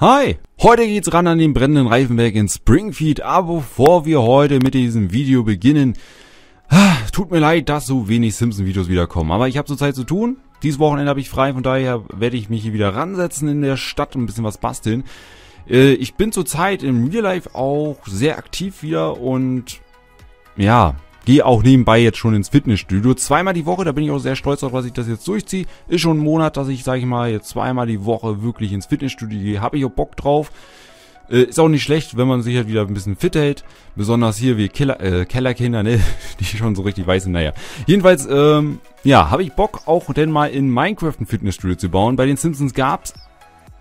Hi! Heute geht's ran an den brennenden Reifenberg in Springfield, aber bevor wir heute mit diesem Video beginnen, ah, tut mir leid, dass so wenig Simpson-Videos wiederkommen, aber ich habe Zeit zu tun. Dieses Wochenende habe ich frei, von daher werde ich mich hier wieder ransetzen in der Stadt und ein bisschen was basteln. Äh, ich bin zurzeit im Real Life auch sehr aktiv wieder und ja, gehe auch nebenbei jetzt schon ins Fitnessstudio. Zweimal die Woche, da bin ich auch sehr stolz darauf, dass ich das jetzt durchziehe. Ist schon ein Monat, dass ich, sage ich mal, jetzt zweimal die Woche wirklich ins Fitnessstudio gehe. Habe ich auch Bock drauf. Äh, ist auch nicht schlecht, wenn man sich halt wieder ein bisschen fit hält. Besonders hier wie Killer, äh, Kellerkinder, ne? Die schon so richtig weiß sind. Naja. Jedenfalls, ähm, ja, habe ich Bock auch denn mal in Minecraft ein Fitnessstudio zu bauen. Bei den Simpsons gab's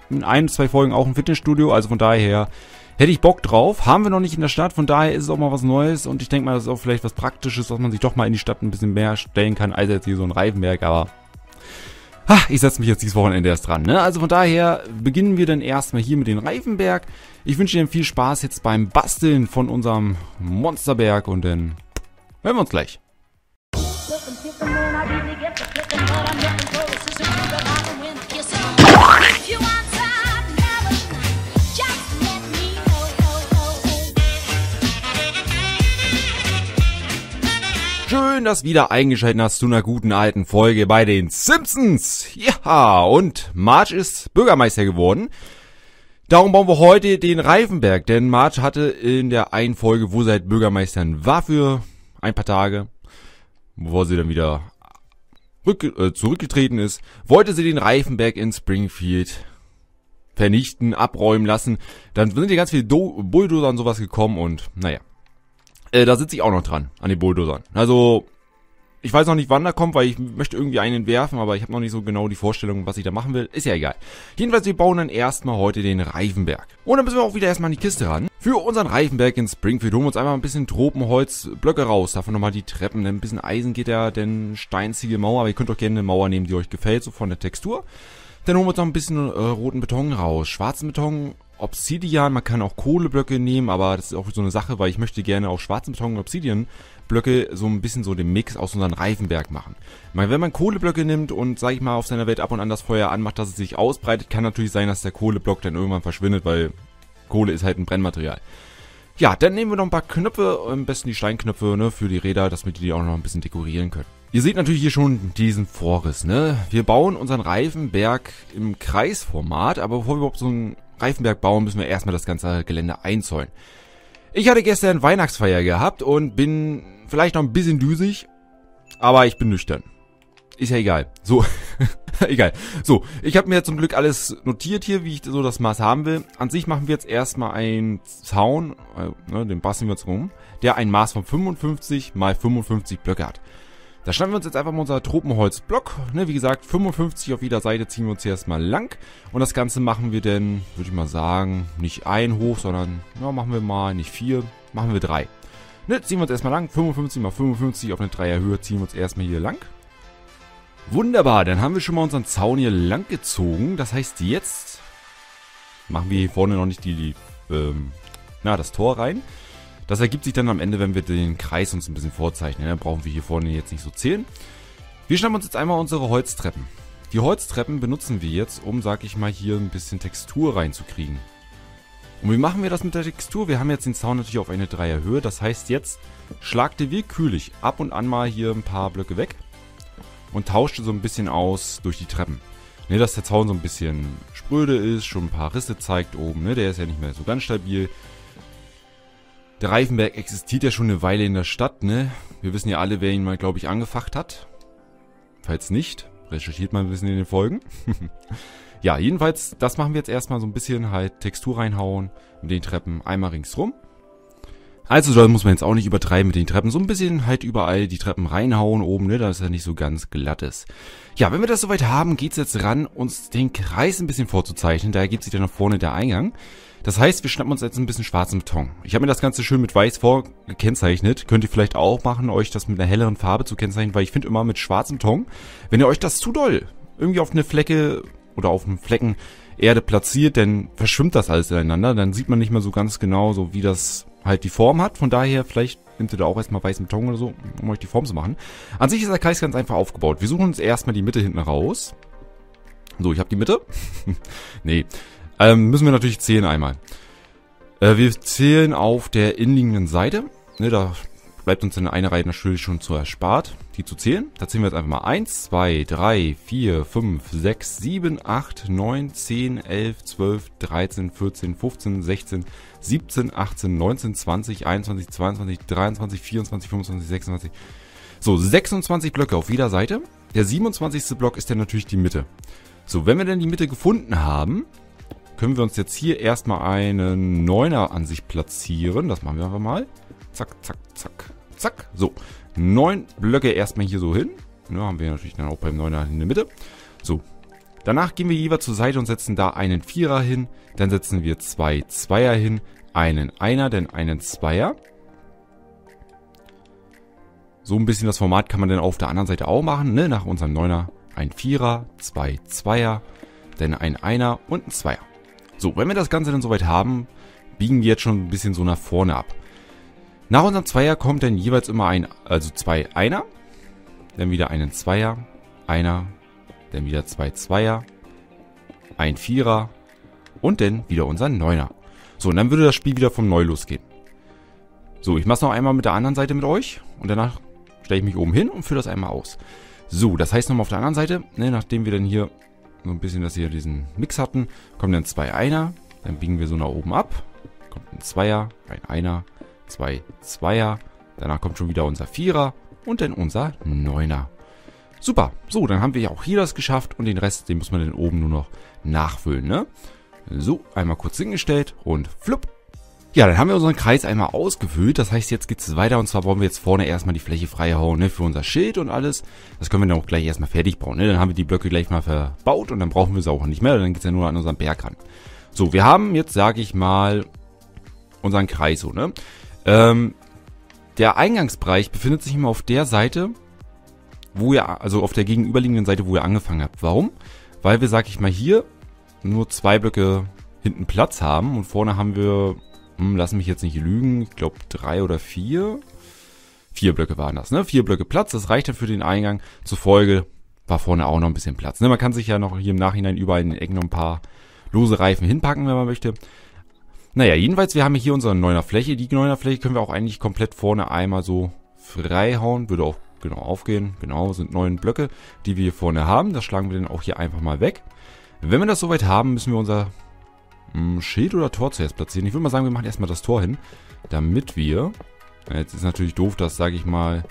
in ein, zwei Folgen auch ein Fitnessstudio. Also von daher Hätte ich Bock drauf. Haben wir noch nicht in der Stadt, von daher ist es auch mal was Neues und ich denke mal, das ist auch vielleicht was Praktisches, dass man sich doch mal in die Stadt ein bisschen mehr stellen kann, als jetzt hier so ein Reifenberg, aber ha, ich setze mich jetzt dieses Wochenende erst dran. Ne? Also von daher beginnen wir dann erstmal hier mit dem Reifenberg. Ich wünsche Ihnen viel Spaß jetzt beim Basteln von unserem Monsterberg und dann hören wir uns gleich. Schön, dass wieder eingeschaltet hast zu einer guten alten Folge bei den Simpsons. Ja, und Marge ist Bürgermeister geworden. Darum bauen wir heute den Reifenberg, denn Marge hatte in der einen Folge, wo sie halt Bürgermeisterin war für ein paar Tage, bevor sie dann wieder äh, zurückgetreten ist, wollte sie den Reifenberg in Springfield vernichten, abräumen lassen. Dann sind hier ganz viele Do Bulldozer und sowas gekommen und naja. Äh, da sitze ich auch noch dran, an den Bulldozern. Also, ich weiß noch nicht, wann da kommt, weil ich möchte irgendwie einen werfen, aber ich habe noch nicht so genau die Vorstellung, was ich da machen will. Ist ja egal. Jedenfalls, wir bauen dann erstmal heute den Reifenberg. Und dann müssen wir auch wieder erstmal an die Kiste ran. Für unseren Reifenberg in Springfield holen wir uns einmal ein bisschen Tropenholzblöcke raus. Davon nochmal die Treppen. Denn ein bisschen Eisen geht ja, denn steinzige Mauer. Aber ihr könnt doch gerne eine Mauer nehmen, die euch gefällt, so von der Textur. Dann holen wir uns noch ein bisschen äh, roten Beton raus. Schwarzen Beton Obsidian, man kann auch Kohleblöcke nehmen, aber das ist auch so eine Sache, weil ich möchte gerne auf schwarzen Beton und Obsidian Blöcke so ein bisschen so den Mix aus unserem Reifenberg machen. Meine, wenn man Kohleblöcke nimmt und, sag ich mal, auf seiner Welt ab und an das Feuer anmacht, dass es sich ausbreitet, kann natürlich sein, dass der Kohleblock dann irgendwann verschwindet, weil Kohle ist halt ein Brennmaterial. Ja, dann nehmen wir noch ein paar Knöpfe, am besten die Steinknöpfe, ne, für die Räder, dass wir die auch noch ein bisschen dekorieren können. Ihr seht natürlich hier schon diesen Vorriss, ne? Wir bauen unseren Reifenberg im Kreisformat, aber bevor wir überhaupt so einen Reifenberg bauen, müssen wir erstmal das ganze Gelände einzäunen. Ich hatte gestern Weihnachtsfeier gehabt und bin vielleicht noch ein bisschen düsig, aber ich bin nüchtern. Ist ja egal. So, egal. So, ich habe mir zum Glück alles notiert hier, wie ich so das Maß haben will. An sich machen wir jetzt erstmal einen Zaun, äh, ne, den basteln wir jetzt rum, der ein Maß von 55 mal 55 Blöcke hat. Da schneiden wir uns jetzt einfach mal unser Tropenholzblock. Ne, wie gesagt, 55 auf jeder Seite ziehen wir uns hier erstmal lang. Und das Ganze machen wir dann, würde ich mal sagen, nicht ein hoch, sondern ja, machen wir mal nicht vier, machen wir drei. Ne, ziehen wir uns erstmal lang. 55 mal 55 auf eine Dreierhöhe ziehen wir uns erstmal hier lang. Wunderbar, dann haben wir schon mal unseren Zaun hier lang gezogen. Das heißt, jetzt machen wir hier vorne noch nicht die, die ähm, na, das Tor rein. Das ergibt sich dann am Ende, wenn wir den Kreis uns ein bisschen vorzeichnen. Dann brauchen wir hier vorne jetzt nicht so zählen. Wir schnappen uns jetzt einmal unsere Holztreppen. Die Holztreppen benutzen wir jetzt, um, sag ich mal, hier ein bisschen Textur reinzukriegen. Und wie machen wir das mit der Textur? Wir haben jetzt den Zaun natürlich auf eine Dreierhöhe. Das heißt, jetzt schlagte willkürlich ab und an mal hier ein paar Blöcke weg und tauschte so ein bisschen aus durch die Treppen. Ne, dass der Zaun so ein bisschen spröde ist, schon ein paar Risse zeigt oben. Ne, der ist ja nicht mehr so ganz stabil. Der Reifenberg existiert ja schon eine Weile in der Stadt, ne? Wir wissen ja alle, wer ihn mal, glaube ich, angefacht hat. Falls nicht, recherchiert mal ein bisschen in den Folgen. ja, jedenfalls, das machen wir jetzt erstmal so ein bisschen halt Textur reinhauen mit den Treppen einmal ringsrum. Also da muss man jetzt auch nicht übertreiben mit den Treppen. So ein bisschen halt überall die Treppen reinhauen oben, ne, dass er nicht so ganz glatt ist. Ja, wenn wir das soweit haben, geht's jetzt ran, uns den Kreis ein bisschen vorzuzeichnen. Da ergibt sich dann nach vorne der Eingang. Das heißt, wir schnappen uns jetzt ein bisschen schwarzen Beton. Ich habe mir das Ganze schön mit weiß vorgekennzeichnet. Könnt ihr vielleicht auch machen, euch das mit einer helleren Farbe zu kennzeichnen, weil ich finde immer mit schwarzem Beton, wenn ihr euch das zu doll irgendwie auf eine Flecke oder auf einen Flecken Erde platziert, dann verschwimmt das alles ineinander. Dann sieht man nicht mehr so ganz genau, so wie das halt die Form hat. Von daher, vielleicht nehmt ihr da auch erstmal weißen Beton oder so, um euch die Form zu machen. An sich ist der Kreis ganz einfach aufgebaut. Wir suchen uns erstmal die Mitte hinten raus. So, ich habe die Mitte. nee. Ähm, müssen wir natürlich zählen einmal. Äh, wir zählen auf der innenliegenden Seite. Ne, da bleibt uns in einer Reihe natürlich schon zu erspart, die zu zählen. Da zählen wir jetzt einfach mal 1, 2, 3, 4, 5, 6, 7, 8, 9, 10, 11, 12, 13, 14, 15, 16, 17, 18, 19, 20, 21, 22, 23, 24, 25, 26. So, 26 Blöcke auf jeder Seite. Der 27. Block ist dann natürlich die Mitte. So, wenn wir dann die Mitte gefunden haben, können wir uns jetzt hier erstmal einen 9er an sich platzieren. Das machen wir einfach mal. Zack, zack, zack. Zack. So. Neun Blöcke erstmal hier so hin. Ja, haben wir natürlich dann auch beim Neuner in der Mitte. So. Danach gehen wir jeweils zur Seite und setzen da einen Vierer hin. Dann setzen wir zwei Zweier hin. Einen Einer, dann einen Zweier. So ein bisschen das Format kann man dann auf der anderen Seite auch machen. Ne? Nach unserem Neuner ein Vierer, zwei Zweier, dann ein Einer und ein Zweier. So, wenn wir das Ganze dann soweit haben, biegen wir jetzt schon ein bisschen so nach vorne ab. Nach unserem Zweier kommt dann jeweils immer ein, also zwei Einer, dann wieder einen Zweier, Einer, dann wieder zwei Zweier, ein Vierer und dann wieder unser Neuner. So, und dann würde das Spiel wieder vom Neu losgehen. So, ich mache es noch einmal mit der anderen Seite mit euch und danach stelle ich mich oben hin und führe das einmal aus. So, das heißt nochmal auf der anderen Seite, ne, nachdem wir dann hier so ein bisschen, dass hier diesen Mix hatten, kommen dann zwei Einer, dann biegen wir so nach oben ab, kommt ein Zweier, ein Einer, zwei Zweier. Danach kommt schon wieder unser Vierer und dann unser Neuner. Super, so, dann haben wir ja auch hier das geschafft und den Rest, den muss man dann oben nur noch nachfüllen, ne? So, einmal kurz hingestellt und flupp. Ja, dann haben wir unseren Kreis einmal ausgefüllt. Das heißt, jetzt geht es weiter und zwar wollen wir jetzt vorne erstmal die Fläche freihauen, ne, für unser Schild und alles. Das können wir dann auch gleich erstmal fertig bauen, ne? Dann haben wir die Blöcke gleich mal verbaut und dann brauchen wir sie auch nicht mehr, dann geht es ja nur an unseren Berg ran. So, wir haben jetzt, sage ich mal, unseren Kreis so, ne? Ähm, der Eingangsbereich befindet sich immer auf der Seite, wo ihr, also auf der gegenüberliegenden Seite, wo ihr angefangen habt. Warum? Weil wir, sag ich mal, hier nur zwei Blöcke hinten Platz haben und vorne haben wir, hm, lass mich jetzt nicht lügen, ich glaube drei oder vier. Vier Blöcke waren das, ne? Vier Blöcke Platz, das reicht ja für den Eingang. Zufolge war vorne auch noch ein bisschen Platz. Ne? Man kann sich ja noch hier im Nachhinein überall in den Ecken noch ein paar lose Reifen hinpacken, wenn man möchte. Naja, jedenfalls, wir haben hier unsere neuner Fläche. Die neuner Fläche können wir auch eigentlich komplett vorne einmal so freihauen. Würde auch genau aufgehen. Genau, sind neun Blöcke, die wir hier vorne haben. Das schlagen wir dann auch hier einfach mal weg. Wenn wir das soweit haben, müssen wir unser Schild oder Tor zuerst platzieren. Ich würde mal sagen, wir machen erstmal das Tor hin, damit wir... Jetzt ist natürlich doof, dass, sage ich mal,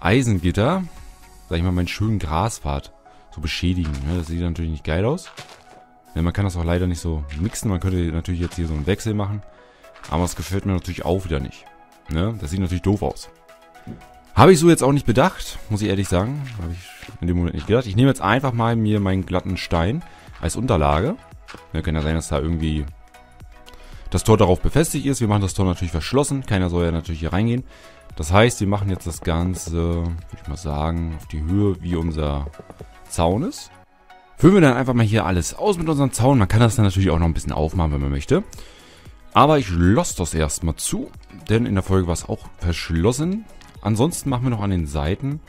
Eisengitter, sag ich mal, meinen schönen Graspfad so beschädigen. Ne? Das sieht natürlich nicht geil aus. Man kann das auch leider nicht so mixen. Man könnte natürlich jetzt hier so einen Wechsel machen. Aber es gefällt mir natürlich auch wieder nicht. Ne? Das sieht natürlich doof aus. Habe ich so jetzt auch nicht bedacht, muss ich ehrlich sagen. Habe ich in dem Moment nicht gedacht. Ich nehme jetzt einfach mal mir meinen glatten Stein als Unterlage. Ja, kann ja sein, dass da irgendwie das Tor darauf befestigt ist. Wir machen das Tor natürlich verschlossen. Keiner soll ja natürlich hier reingehen. Das heißt, wir machen jetzt das Ganze, würde ich mal sagen, auf die Höhe, wie unser Zaun ist. Füllen wir dann einfach mal hier alles aus mit unserem Zaun. Man kann das dann natürlich auch noch ein bisschen aufmachen, wenn man möchte. Aber ich schloss das erstmal zu, denn in der Folge war es auch verschlossen. Ansonsten machen wir noch an den Seiten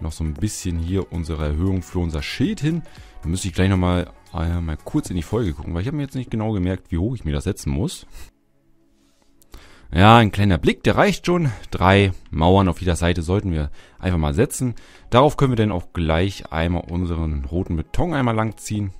noch so ein bisschen hier unsere Erhöhung für unser Schild hin. Da müsste ich gleich nochmal äh, mal kurz in die Folge gucken, weil ich habe mir jetzt nicht genau gemerkt, wie hoch ich mir das setzen muss. Ja, ein kleiner Blick, der reicht schon. Drei Mauern auf jeder Seite sollten wir einfach mal setzen. Darauf können wir dann auch gleich einmal unseren roten Beton einmal lang ziehen.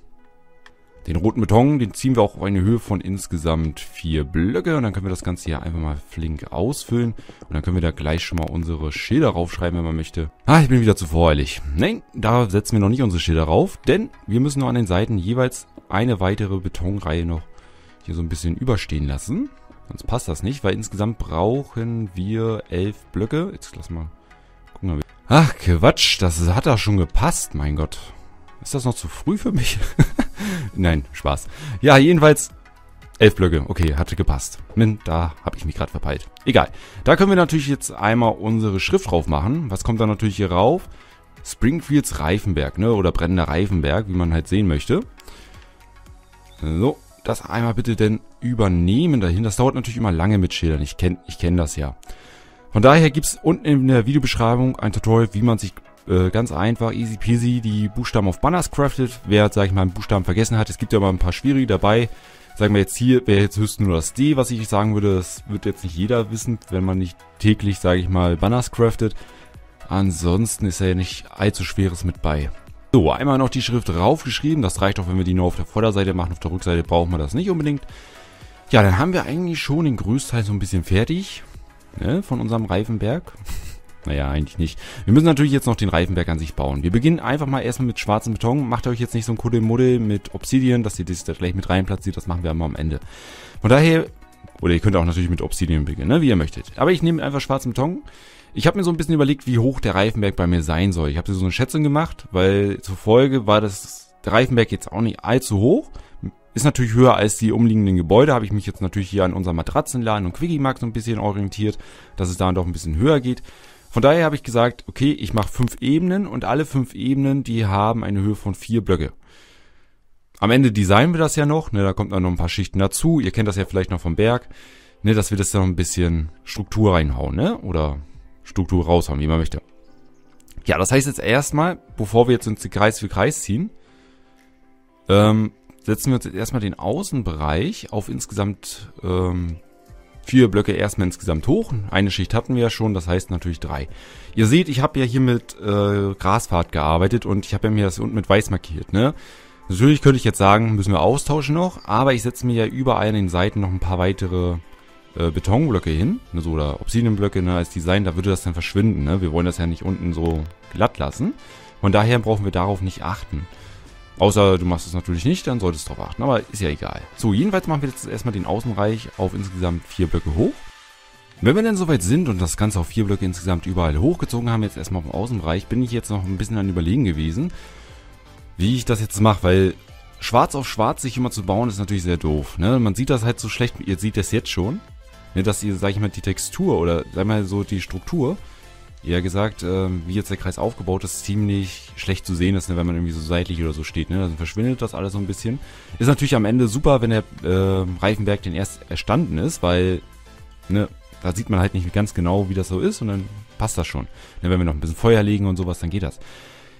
Den roten Beton, den ziehen wir auch auf eine Höhe von insgesamt vier Blöcke. Und dann können wir das Ganze hier einfach mal flink ausfüllen. Und dann können wir da gleich schon mal unsere Schilder raufschreiben, wenn man möchte. Ah, ich bin wieder zu voreilig. Nein, da setzen wir noch nicht unsere Schilder rauf. Denn wir müssen nur an den Seiten jeweils eine weitere Betonreihe noch hier so ein bisschen überstehen lassen. Sonst passt das nicht, weil insgesamt brauchen wir elf Blöcke. Jetzt lass mal gucken. Ach, Quatsch, das hat doch schon gepasst, mein Gott. Ist das noch zu früh für mich? Nein, Spaß. Ja, jedenfalls elf Blöcke. Okay, hatte gepasst. Da habe ich mich gerade verpeilt. Egal. Da können wir natürlich jetzt einmal unsere Schrift drauf machen. Was kommt da natürlich hier rauf? Springfields Reifenberg, ne? Oder brennender Reifenberg, wie man halt sehen möchte. So, das einmal bitte denn übernehmen dahin. Das dauert natürlich immer lange mit Schildern. Ich kenne ich kenn das ja. Von daher gibt es unten in der Videobeschreibung ein Tutorial, wie man sich äh, ganz einfach, easy peasy, die Buchstaben auf Banners craftet. Wer, sag ich mal, einen Buchstaben vergessen hat, es gibt ja mal ein paar schwierige dabei. Sagen wir jetzt hier, wäre jetzt höchstens nur das D, was ich sagen würde. Das wird jetzt nicht jeder wissen, wenn man nicht täglich, sage ich mal, Banners craftet. Ansonsten ist ja nicht allzu schweres mit bei. So, einmal noch die Schrift raufgeschrieben. Das reicht auch, wenn wir die nur auf der Vorderseite machen. Auf der Rückseite brauchen wir das nicht unbedingt. Ja, dann haben wir eigentlich schon den Größteil so ein bisschen fertig. Ne, von unserem Reifenberg. Naja, eigentlich nicht. Wir müssen natürlich jetzt noch den Reifenberg an sich bauen. Wir beginnen einfach mal erstmal mit schwarzem Beton. Macht euch jetzt nicht so ein Kuddelmuddel mit Obsidian, dass ihr das da gleich mit rein. Das machen wir einmal am Ende. Von daher, oder ihr könnt auch natürlich mit Obsidian beginnen, ne, wie ihr möchtet. Aber ich nehme einfach schwarzen Beton. Ich habe mir so ein bisschen überlegt, wie hoch der Reifenberg bei mir sein soll. Ich habe so eine Schätzung gemacht, weil zufolge war das der Reifenberg jetzt auch nicht allzu hoch. Ist natürlich höher als die umliegenden Gebäude. Habe ich mich jetzt natürlich hier an unserem Matratzenladen und Quickie-Markt so ein bisschen orientiert, dass es da doch ein bisschen höher geht. Von daher habe ich gesagt, okay, ich mache fünf Ebenen und alle fünf Ebenen, die haben eine Höhe von vier Blöcke. Am Ende designen wir das ja noch, ne, da kommt dann noch ein paar Schichten dazu. Ihr kennt das ja vielleicht noch vom Berg, ne, dass wir das noch ein bisschen Struktur reinhauen, ne, oder Struktur raushauen, wie man möchte. Ja, das heißt jetzt erstmal, bevor wir jetzt ins Kreis für Kreis ziehen, ähm, setzen wir uns jetzt erstmal den Außenbereich auf insgesamt ähm, vier Blöcke erstmal insgesamt hoch. Eine Schicht hatten wir ja schon, das heißt natürlich drei. Ihr seht, ich habe ja hier mit äh, Graspfad gearbeitet und ich habe ja mir das unten mit weiß markiert. Ne? Natürlich könnte ich jetzt sagen, müssen wir austauschen noch, aber ich setze mir ja überall an den Seiten noch ein paar weitere äh, Betonblöcke hin, ne, so oder Obsidianblöcke ne, als Design, da würde das dann verschwinden. Ne? Wir wollen das ja nicht unten so glatt lassen. Von daher brauchen wir darauf nicht achten. Außer du machst es natürlich nicht, dann solltest du darauf achten, aber ist ja egal. So, jedenfalls machen wir jetzt erstmal den Außenbereich auf insgesamt vier Blöcke hoch. Wenn wir dann soweit sind und das Ganze auf vier Blöcke insgesamt überall hochgezogen haben, jetzt erstmal auf dem Außenbereich, bin ich jetzt noch ein bisschen an Überlegen gewesen, wie ich das jetzt mache, weil schwarz auf schwarz sich immer zu bauen ist natürlich sehr doof. Ne? Man sieht das halt so schlecht, ihr seht das jetzt schon, ne, dass ihr, sag ich mal, die Textur oder, sag mal, so die Struktur, eher gesagt, äh, wie jetzt der Kreis aufgebaut ist, ziemlich schlecht zu sehen ist, ne, wenn man irgendwie so seitlich oder so steht. Ne? Dann verschwindet das alles so ein bisschen. Ist natürlich am Ende super, wenn der äh, Reifenberg denn erst erstanden ist, weil ne, da sieht man halt nicht ganz genau, wie das so ist und dann passt das schon. Ne, wenn wir noch ein bisschen Feuer legen und sowas, dann geht das.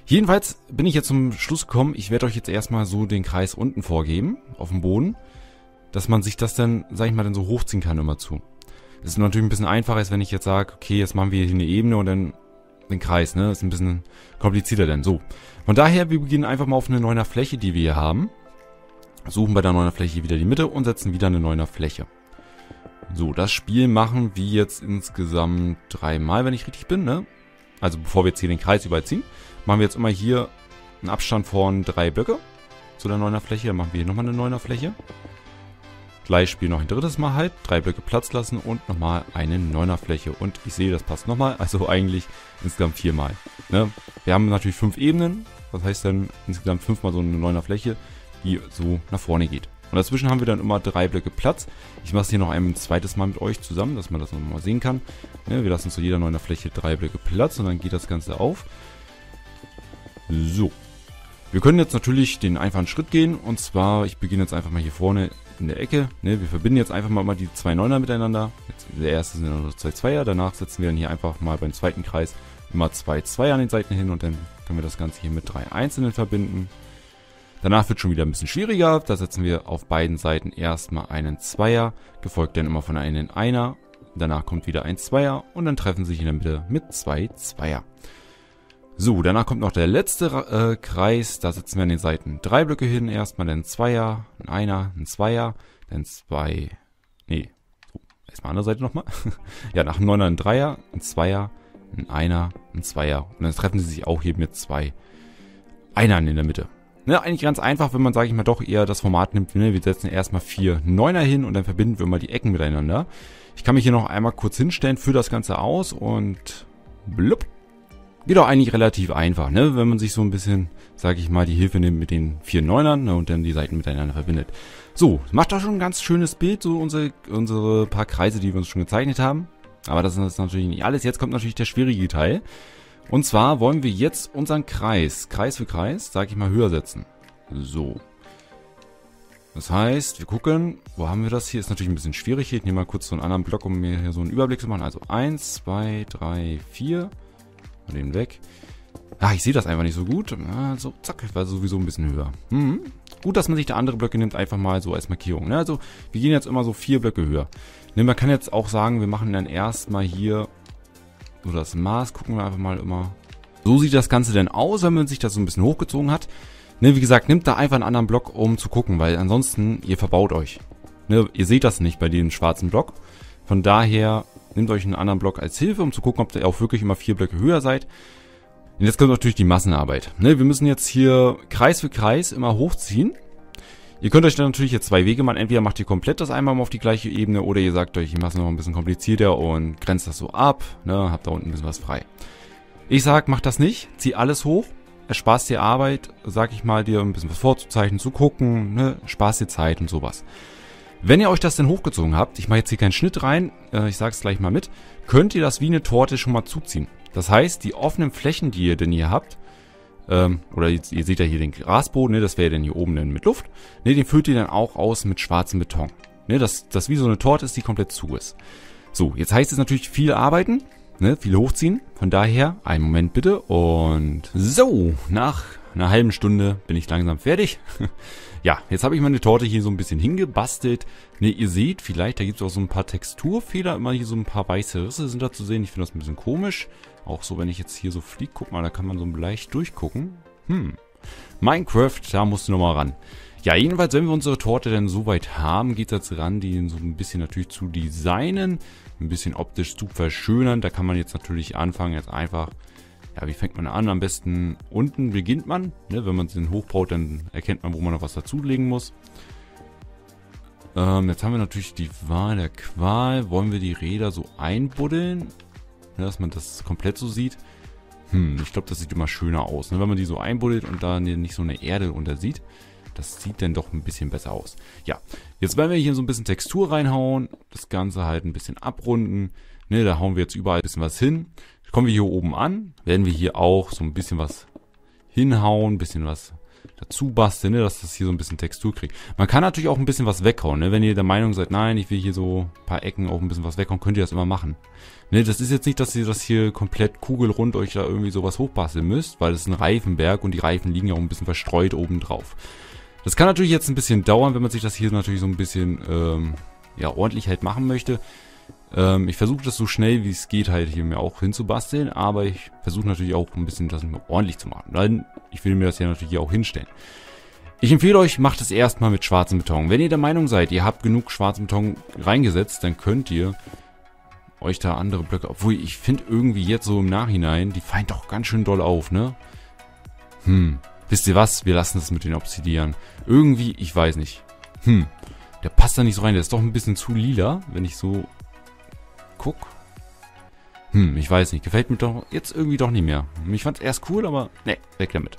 Jedenfalls bin ich jetzt zum Schluss gekommen, ich werde euch jetzt erstmal so den Kreis unten vorgeben, auf dem Boden dass man sich das dann, sag ich mal, dann so hochziehen kann immer zu. Das ist natürlich ein bisschen einfacher, als wenn ich jetzt sage, okay, jetzt machen wir hier eine Ebene und dann den Kreis, ne? Das ist ein bisschen komplizierter denn. So. Von daher, wir beginnen einfach mal auf eine neuner Fläche, die wir hier haben. Suchen bei der neuner Fläche wieder die Mitte und setzen wieder eine neuner Fläche. So, das Spiel machen wir jetzt insgesamt dreimal, wenn ich richtig bin, ne? Also bevor wir jetzt hier den Kreis überziehen, machen wir jetzt immer hier einen Abstand von drei Blöcke zu der neuner Fläche. Dann machen wir hier nochmal eine neuner Fläche. Gleich Spiel noch ein drittes Mal halt, drei Blöcke Platz lassen und nochmal eine Neunerfläche. Und ich sehe, das passt nochmal, also eigentlich insgesamt viermal. Ne? Wir haben natürlich fünf Ebenen, das heißt dann insgesamt fünfmal so eine Neunerfläche, die so nach vorne geht. Und dazwischen haben wir dann immer drei Blöcke Platz. Ich mache es hier noch ein zweites Mal mit euch zusammen, dass man das nochmal sehen kann. Ne? Wir lassen zu jeder Neunerfläche drei Blöcke Platz und dann geht das Ganze auf. So. Wir können jetzt natürlich den einfachen Schritt gehen und zwar, ich beginne jetzt einfach mal hier vorne in der Ecke. Ne, wir verbinden jetzt einfach mal die zwei Neuner miteinander. Jetzt, der erste sind nur zwei Zweier. Danach setzen wir dann hier einfach mal beim zweiten Kreis immer zwei Zweier an den Seiten hin und dann können wir das Ganze hier mit drei Einzelnen verbinden. Danach wird schon wieder ein bisschen schwieriger. Da setzen wir auf beiden Seiten erstmal einen Zweier, gefolgt dann immer von einem Einer. Danach kommt wieder ein Zweier und dann treffen sich in der Mitte mit zwei Zweier. So, danach kommt noch der letzte äh, Kreis. Da setzen wir an den Seiten drei Blöcke hin. Erstmal ein Zweier, ein Einer, ein Zweier, dann zwei. Nee, so, erstmal andere Seite nochmal. ja, nach einem Neuner ein Dreier, ein Zweier, ein Einer, ein Zweier. Und dann treffen sie sich auch hier mit zwei Einern in der Mitte. Ne, eigentlich ganz einfach, wenn man, sage ich mal, doch eher das Format nimmt. Ne? Wir setzen erstmal vier Neuner hin und dann verbinden wir mal die Ecken miteinander. Ich kann mich hier noch einmal kurz hinstellen, führe das Ganze aus und blub, Geht auch eigentlich relativ einfach, ne? Wenn man sich so ein bisschen, sag ich mal, die Hilfe nimmt mit den vier Neunern ne? und dann die Seiten miteinander verbindet. So, macht doch schon ein ganz schönes Bild, so unsere, unsere paar Kreise, die wir uns schon gezeichnet haben. Aber das ist natürlich nicht alles. Jetzt kommt natürlich der schwierige Teil. Und zwar wollen wir jetzt unseren Kreis, Kreis für Kreis, sag ich mal, höher setzen. So. Das heißt, wir gucken, wo haben wir das hier? Ist natürlich ein bisschen schwierig. Ich nehme mal kurz so einen anderen Block, um mir hier so einen Überblick zu machen. Also 1, 2, 3, 4 den weg. Ah, ich sehe das einfach nicht so gut. Also, zack, war sowieso ein bisschen höher. Mhm. Gut, dass man sich da andere Blöcke nimmt, einfach mal so als Markierung. Ne? Also, wir gehen jetzt immer so vier Blöcke höher. Ne, man kann jetzt auch sagen, wir machen dann erstmal hier so das Maß. Gucken wir einfach mal immer. So sieht das Ganze denn aus, wenn man sich das so ein bisschen hochgezogen hat. Ne, wie gesagt, nimmt da einfach einen anderen Block, um zu gucken, weil ansonsten, ihr verbaut euch. Ne, ihr seht das nicht bei dem schwarzen Block. Von daher, nehmt euch einen anderen Block als Hilfe, um zu gucken, ob ihr auch wirklich immer vier Blöcke höher seid. Und jetzt kommt natürlich die Massenarbeit. Ne, wir müssen jetzt hier Kreis für Kreis immer hochziehen. Ihr könnt euch dann natürlich jetzt zwei Wege machen. Entweder macht ihr komplett das einmal auf die gleiche Ebene oder ihr sagt euch, ich mache es noch ein bisschen komplizierter und grenzt das so ab. Ne, habt da unten ein bisschen was frei. Ich sag, macht das nicht. Zieh alles hoch. Ersparst dir Arbeit, sag ich mal, dir ein bisschen was vorzuzeichnen, zu gucken, ne, sparst dir Zeit und sowas. Wenn ihr euch das denn hochgezogen habt, ich mache jetzt hier keinen Schnitt rein, äh, ich sag's gleich mal mit, könnt ihr das wie eine Torte schon mal zuziehen. Das heißt, die offenen Flächen, die ihr denn hier habt, ähm, oder ihr, ihr seht ja hier den Grasboden, ne, das wäre dann hier oben dann mit Luft, ne, den füllt ihr dann auch aus mit schwarzem Beton. Ne, dass das wie so eine Torte ist, die komplett zu ist. So, jetzt heißt es natürlich viel arbeiten, ne, viel hochziehen. Von daher, einen Moment bitte. Und so, nach einer halben Stunde bin ich langsam fertig. ja, jetzt habe ich meine Torte hier so ein bisschen hingebastelt. Ne, ihr seht vielleicht, da gibt es auch so ein paar Texturfehler. Immer hier so ein paar weiße Risse sind da zu sehen. Ich finde das ein bisschen komisch. Auch so, wenn ich jetzt hier so fliege, guck mal, da kann man so leicht durchgucken. Hm. Minecraft, da musst du nochmal ran. Ja, jedenfalls, wenn wir unsere Torte dann soweit haben, geht es jetzt ran, die so ein bisschen natürlich zu designen, ein bisschen optisch zu verschönern. Da kann man jetzt natürlich anfangen, jetzt einfach, ja, wie fängt man an? Am besten unten beginnt man. Ne? Wenn man den hochbaut, dann erkennt man, wo man noch was dazulegen muss. Ähm, jetzt haben wir natürlich die Wahl der Qual. Wollen wir die Räder so einbuddeln? ne, dass man das komplett so sieht. Hm, ich glaube, das sieht immer schöner aus. Ne? Wenn man die so einbuddelt und da nicht so eine Erde unter sieht, das sieht dann doch ein bisschen besser aus. Ja, jetzt werden wir hier so ein bisschen Textur reinhauen, das Ganze halt ein bisschen abrunden. Ne, da hauen wir jetzt überall ein bisschen was hin. Kommen wir hier oben an, werden wir hier auch so ein bisschen was hinhauen, ein bisschen was dazu basteln, ne, dass das hier so ein bisschen Textur kriegt. Man kann natürlich auch ein bisschen was weghauen, ne? Wenn ihr der Meinung seid, nein, ich will hier so ein paar Ecken auch ein bisschen was weghauen, könnt ihr das immer machen. Ne, das ist jetzt nicht, dass ihr das hier komplett kugelrund euch da irgendwie sowas hochbasteln müsst, weil es ist ein Reifenberg und die Reifen liegen ja auch ein bisschen verstreut oben drauf. Das kann natürlich jetzt ein bisschen dauern, wenn man sich das hier natürlich so ein bisschen ähm, ja, ordentlich halt machen möchte. Ähm, ich versuche das so schnell wie es geht halt hier mir auch hinzubasteln, aber ich versuche natürlich auch ein bisschen das ordentlich zu machen. Weil ich will mir das ja natürlich hier auch hinstellen. Ich empfehle euch, macht es erstmal mit schwarzem Beton. Wenn ihr der Meinung seid, ihr habt genug schwarzen Beton reingesetzt, dann könnt ihr euch da andere Blöcke... Obwohl, ich finde irgendwie jetzt so im Nachhinein, die fallen doch ganz schön doll auf, ne? Hm, wisst ihr was? Wir lassen das mit den Obsidian. Irgendwie, ich weiß nicht. Hm, der passt da nicht so rein. Der ist doch ein bisschen zu lila, wenn ich so guck. Hm, ich weiß nicht. Gefällt mir doch jetzt irgendwie doch nicht mehr. Ich fand es erst cool, aber ne, weg damit.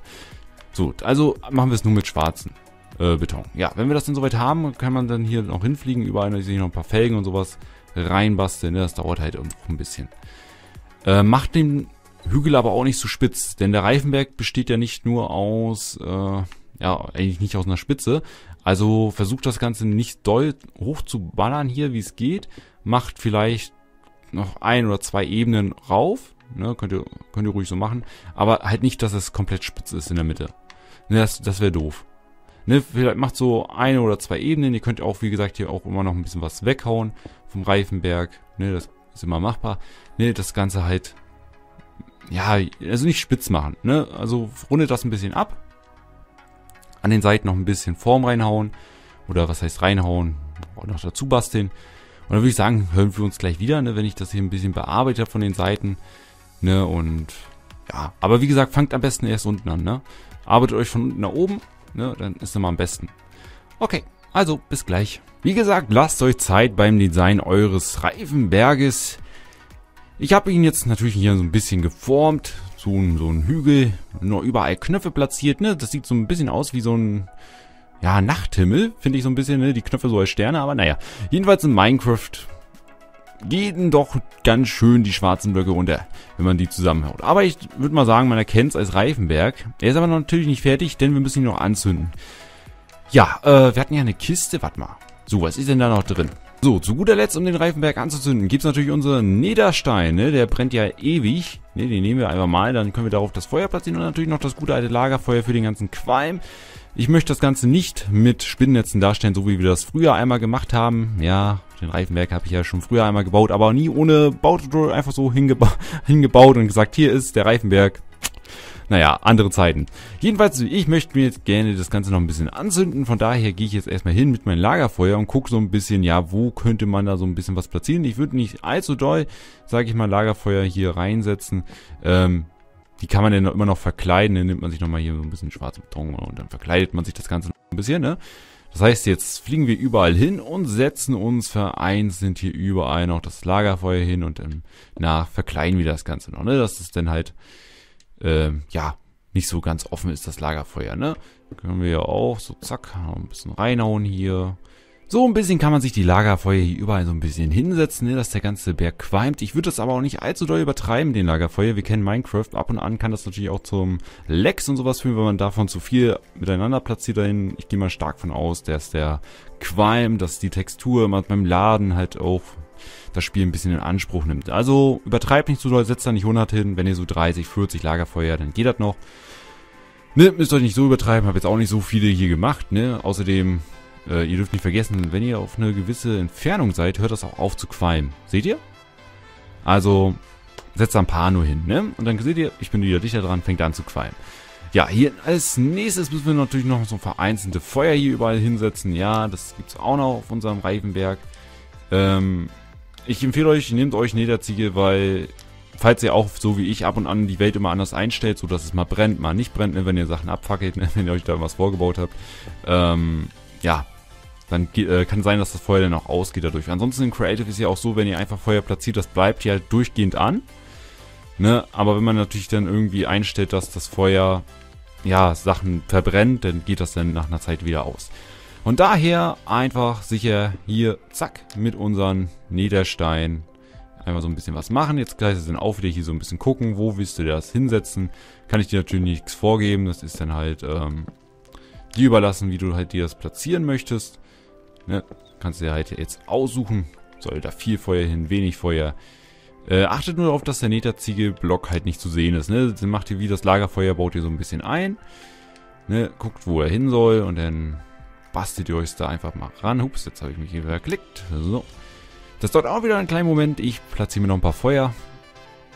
So, also machen wir es nur mit schwarzen äh, Beton. Ja, wenn wir das dann soweit haben, kann man dann hier noch hinfliegen. Überall sehe ich noch ein paar Felgen und sowas reinbasteln. Ne? Das dauert halt auch ein bisschen. Äh, macht den Hügel aber auch nicht zu so spitz, denn der Reifenberg besteht ja nicht nur aus, äh, ja, eigentlich nicht aus einer Spitze. Also versucht das Ganze nicht doll hoch zu ballern hier, wie es geht. Macht vielleicht noch ein oder zwei Ebenen rauf. Ne, könnt, ihr, könnt ihr ruhig so machen. Aber halt nicht, dass es komplett spitz ist in der Mitte. Ne, das das wäre doof. Ne, vielleicht macht so eine oder zwei Ebenen. Ihr könnt auch, wie gesagt, hier auch immer noch ein bisschen was weghauen vom Reifenberg. Ne, das ist immer machbar. Ne, das Ganze halt, ja, also nicht spitz machen. Ne, also rundet das ein bisschen ab. An den Seiten noch ein bisschen Form reinhauen. Oder was heißt reinhauen? Auch noch dazu basteln. Und dann würde ich sagen, hören wir uns gleich wieder, ne, wenn ich das hier ein bisschen bearbeitet habe von den Seiten. Ne, und ja, aber wie gesagt, fangt am besten erst unten an, ne? Arbeitet euch von unten nach oben, ne, dann ist immer am besten. Okay, also bis gleich. Wie gesagt, lasst euch Zeit beim Design eures Reifenberges. Ich habe ihn jetzt natürlich hier so ein bisschen geformt, so ein, so ein Hügel, nur überall Knöpfe platziert, ne? Das sieht so ein bisschen aus wie so ein ja, Nachthimmel, finde ich so ein bisschen, ne? Die Knöpfe so als Sterne, aber naja. Jedenfalls in Minecraft gehen doch ganz schön die schwarzen Blöcke runter, wenn man die zusammenhaut. Aber ich würde mal sagen, man erkennt es als Reifenberg. Er ist aber natürlich nicht fertig, denn wir müssen ihn noch anzünden. Ja, äh, wir hatten ja eine Kiste. Warte mal. So, was ist denn da noch drin? So, zu guter Letzt, um den Reifenberg anzuzünden, gibt's natürlich unseren Niederstein, ne? Der brennt ja ewig. Ne, den nehmen wir einfach mal, dann können wir darauf das Feuer platzieren und natürlich noch das gute alte Lagerfeuer für den ganzen Qualm. Ich möchte das Ganze nicht mit Spinnnetzen darstellen, so wie wir das früher einmal gemacht haben. Ja, den Reifenberg habe ich ja schon früher einmal gebaut, aber nie ohne Baututorial einfach so hingeba hingebaut und gesagt, hier ist der Reifenberg. Naja, andere Zeiten. Jedenfalls, ich möchte mir jetzt gerne das Ganze noch ein bisschen anzünden. Von daher gehe ich jetzt erstmal hin mit meinem Lagerfeuer und gucke so ein bisschen, ja, wo könnte man da so ein bisschen was platzieren. Ich würde nicht allzu doll, sage ich mal, Lagerfeuer hier reinsetzen. Ähm, die kann man dann immer noch verkleiden. Dann nimmt man sich nochmal hier so ein bisschen schwarzen Beton und dann verkleidet man sich das Ganze noch ein bisschen, ne? Das heißt, jetzt fliegen wir überall hin und setzen uns vereinzelt hier überall noch das Lagerfeuer hin und dann nach verkleiden wir das Ganze noch, ne? Dass es dann halt, äh, ja, nicht so ganz offen ist, das Lagerfeuer, ne? Können wir ja auch so zack, ein bisschen reinhauen hier. So ein bisschen kann man sich die Lagerfeuer hier überall so ein bisschen hinsetzen, ne, dass der ganze Berg qualmt. Ich würde das aber auch nicht allzu doll übertreiben, den Lagerfeuer. Wir kennen Minecraft. Ab und an kann das natürlich auch zum Lecks und sowas führen, wenn man davon zu viel miteinander platziert. Dahin. Ich gehe mal stark von aus, dass der Qualm, dass die Textur beim Laden halt auch das Spiel ein bisschen in Anspruch nimmt. Also übertreibt nicht zu doll, setzt da nicht 100 hin. Wenn ihr so 30, 40 Lagerfeuer, dann geht das noch. Ne, müsst euch nicht so übertreiben, habe jetzt auch nicht so viele hier gemacht, ne. Außerdem äh, ihr dürft nicht vergessen, wenn ihr auf eine gewisse Entfernung seid, hört das auch auf zu qualmen. Seht ihr? Also, setzt da ein paar nur hin, ne? Und dann seht ihr, ich bin wieder dichter dran, fängt an zu qualmen. Ja, hier als nächstes müssen wir natürlich noch so vereinzelte Feuer hier überall hinsetzen. Ja, das gibt's auch noch auf unserem Reifenberg. Ähm, ich empfehle euch, nehmt euch Nederziege, weil falls ihr auch so wie ich ab und an die Welt immer anders einstellt, so dass es mal brennt, mal nicht brennt, ne, wenn ihr Sachen abfackelt, ne, wenn ihr euch da was vorgebaut habt. Ähm, ja, dann äh, kann sein, dass das Feuer dann auch ausgeht dadurch. Ansonsten in Creative ist ja auch so, wenn ihr einfach Feuer platziert, das bleibt ja halt durchgehend an. Ne? Aber wenn man natürlich dann irgendwie einstellt, dass das Feuer ja Sachen verbrennt, dann geht das dann nach einer Zeit wieder aus. Und daher einfach sicher hier, zack, mit unseren Niederstein einmal so ein bisschen was machen. Jetzt gleich dann auch wieder hier so ein bisschen gucken, wo willst du das hinsetzen. Kann ich dir natürlich nichts vorgeben, das ist dann halt ähm, dir überlassen, wie du halt dir das platzieren möchtest. Ne? Kannst du dir halt jetzt aussuchen. Soll da viel Feuer hin, wenig Feuer. Äh, achtet nur darauf, dass der Netherziegel-Block halt nicht zu sehen ist. Ne? Dann macht ihr wie das Lagerfeuer, baut ihr so ein bisschen ein. Ne? Guckt, wo er hin soll und dann bastelt ihr euch da einfach mal ran. Hups, jetzt habe ich mich hier verklickt. So. Das dauert auch wieder einen kleinen Moment. Ich platziere mir noch ein paar Feuer.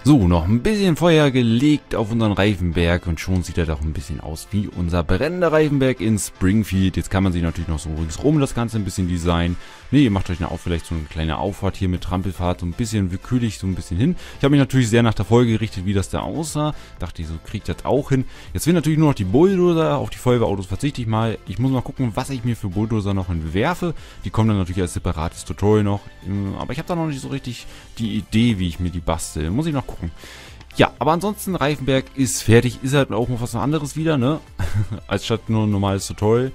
So, noch ein bisschen Feuer gelegt auf unseren Reifenberg und schon sieht er doch ein bisschen aus wie unser brennender Reifenberg in Springfield. Jetzt kann man sich natürlich noch so ringsrum das Ganze ein bisschen designen. Ne, ihr macht euch auch vielleicht so eine kleine Auffahrt hier mit Trampelfahrt, so ein bisschen willkürlich so ein bisschen hin. Ich habe mich natürlich sehr nach der Folge gerichtet, wie das da aussah. Dachte ich, so kriegt das auch hin. Jetzt will natürlich nur noch die Bulldozer, auf die Feuerwehrautos verzichte ich mal. Ich muss mal gucken, was ich mir für Bulldozer noch entwerfe. Die kommen dann natürlich als separates Tutorial noch. Aber ich habe da noch nicht so richtig die Idee, wie ich mir die bastel. Muss ich noch gucken. Ja, aber ansonsten Reifenberg ist fertig. Ist halt auch mal was anderes wieder, ne? Als statt nur ein normales Tutorial.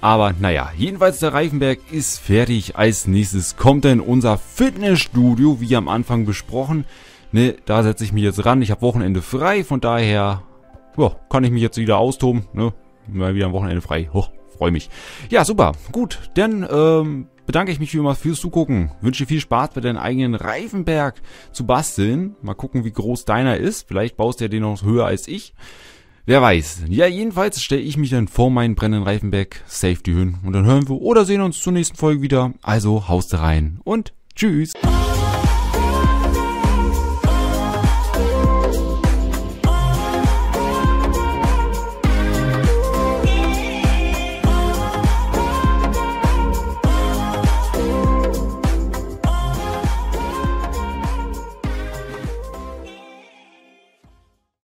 Aber naja, jedenfalls der Reifenberg ist fertig. Als nächstes kommt dann unser Fitnessstudio, wie am Anfang besprochen. Ne, da setze ich mich jetzt ran. Ich habe Wochenende frei, von daher ja, kann ich mich jetzt wieder austoben. Ne? Mal wieder am Wochenende frei. Oh, freue mich. Ja, super. Gut, dann ähm, bedanke ich mich wie immer fürs Zugucken. Wünsche dir viel Spaß bei deinem eigenen Reifenberg zu basteln. Mal gucken, wie groß deiner ist. Vielleicht baust du ja den noch höher als ich. Wer weiß. Ja, jedenfalls stelle ich mich dann vor meinen brennenden Reifenberg, Safety hin und dann hören wir oder sehen uns zur nächsten Folge wieder. Also haust rein und tschüss.